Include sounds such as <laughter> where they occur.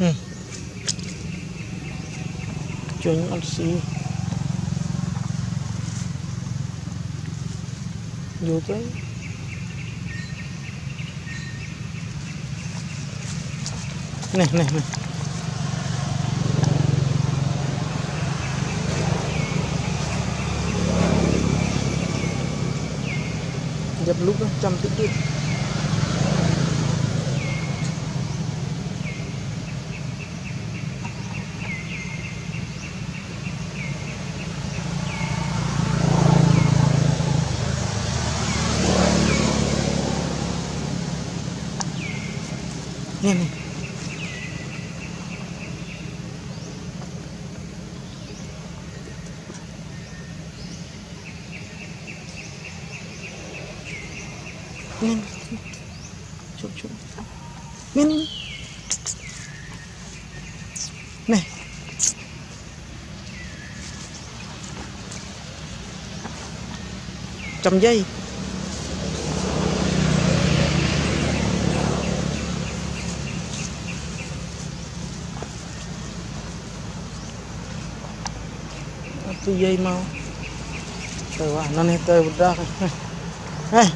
Ừ. Chung ăn xí. Vô tới Nè nè nè. Dập lúc đó, trăm tích đi. Nè nè Nhanh Chụp chụp. Nhanh Này. Trăm giây tu yai mau. Tuh, nanti tu dah. <laughs> Eh.